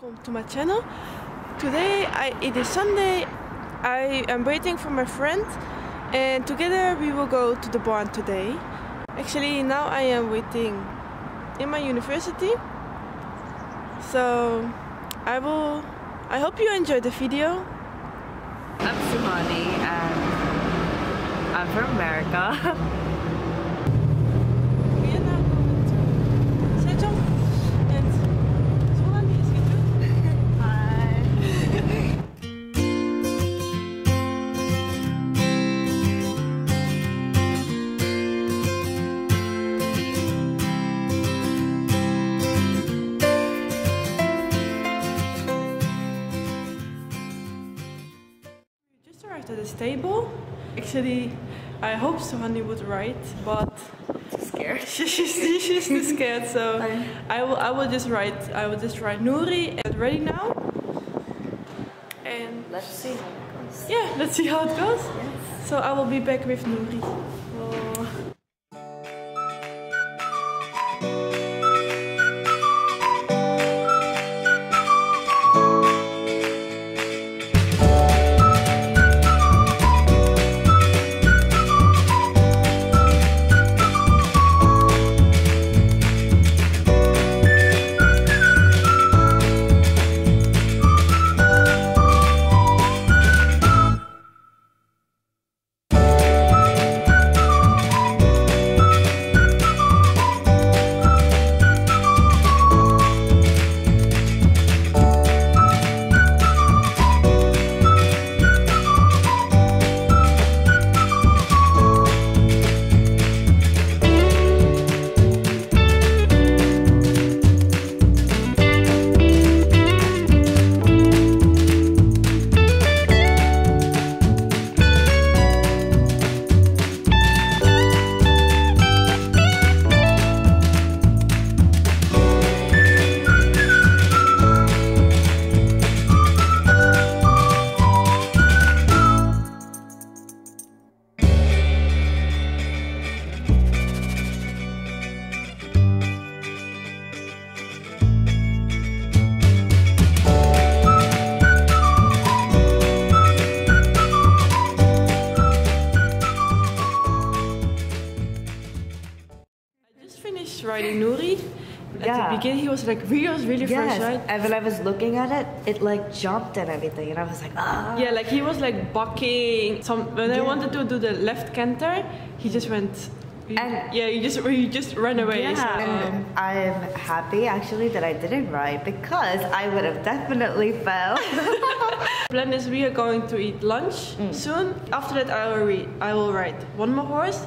Welcome to my channel. Today I, it is Sunday. I am waiting for my friend and together we will go to the barn today. Actually now I am waiting in my university. So I will I hope you enjoy the video. I'm Suhani and I'm from America. stable. Actually, I hope Suhani would write, but Scared. she, she's, she's too scared. So I will I will just write I will just write Nuri and ready now. And Let's see how it goes. yeah, let's see how it goes. So I will be back with Nuri. Finished riding Nuri. At Yeah. the beginning he was like really really fresh, Yes, right? and when I was looking at it, it like jumped and everything, and I was like, ah. Yeah, like he was like bucking. Some when I wanted to do the left canter, he just went. And- yeah, you just you just ran away. Yeah, So, um, and I'm happy actually that I didn't ride because I would have definitely fell. plan is we are going to eat lunch soon. After that, I will re- I will ride one more horse,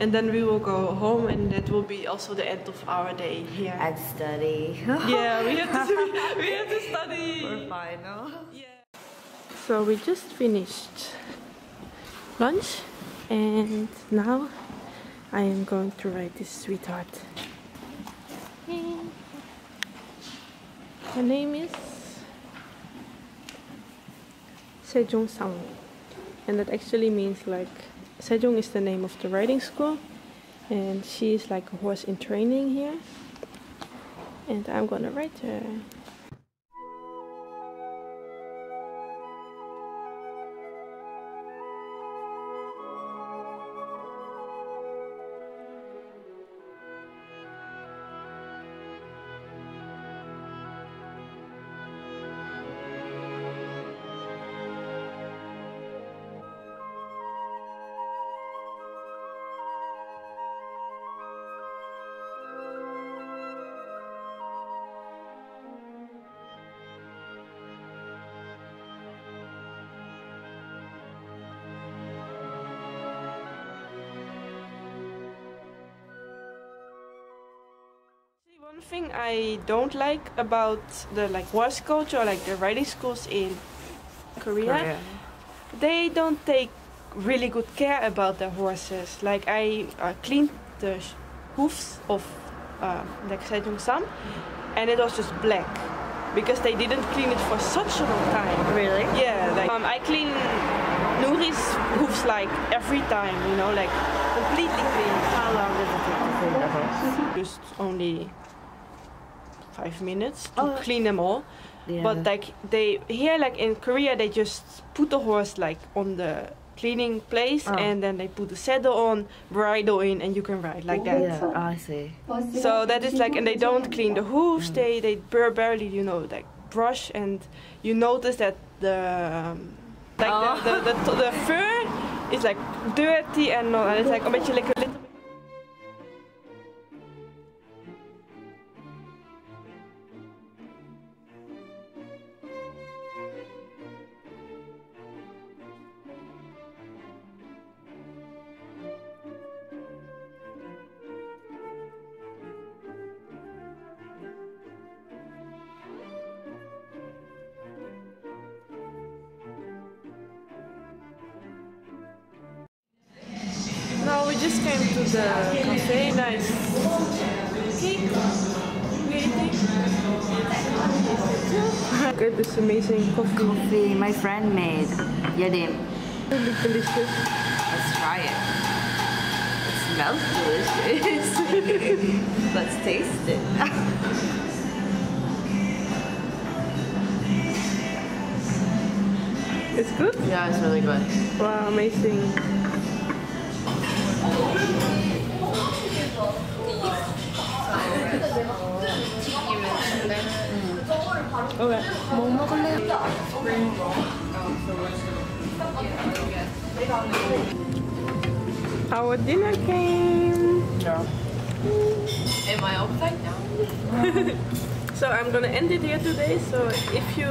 and then we will go home, and that will be also the end of our day here. and study. yeah, we have to we have to study. For final. Yeah. So we just finished lunch, and now I am going to write this sweetheart. Her name is Sejong Sang, and that actually means like Sejong is the name of the riding school, and she is like a horse in training here. And I'm gonna ride her. One thing I don't like about the like horse coach or like the riding schools in Korea, they don't take really good care about their horses. Like I uh, cleaned the hoofs of uh, like Sejong Sam, and it was just black because they didn't clean it for such a long time. Really? Yeah, like um, I clean Nuri's hoofs like every time, you know, like completely clean. How long does it take to clean the? Just only five minutes to Oh. clean them all. Yeah. But like they here, like in Korea, they just put the horse like on the cleaning place, Oh. and then they put the saddle on, bridle in, and you can ride like that. Yeah, I see. So that is like, and they don't clean the hooves. They they barely, you know, like brush, and you notice that the um, like Oh. the, the, the, the fur is like dirty and and it's like a beetje like just came to the cafe. Nice cake. Get this amazing coffee. Coffee my friend made. Yerim. Really delicious. Let's try it. It smells delicious. Let's taste it. It's good. yeah, it's really good. Wow, amazing. Okay. 뭐 먹을래요? Our dinner came. Am I upside down? So I'm gonna end it here today. So if you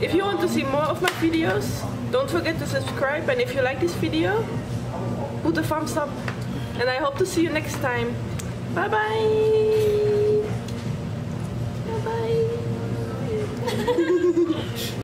if you want to see more of my videos, don't forget to subscribe. And if you like this video, put a thumbs up. And I hope to see you next time. Bye bye. Bye bye. Yeah.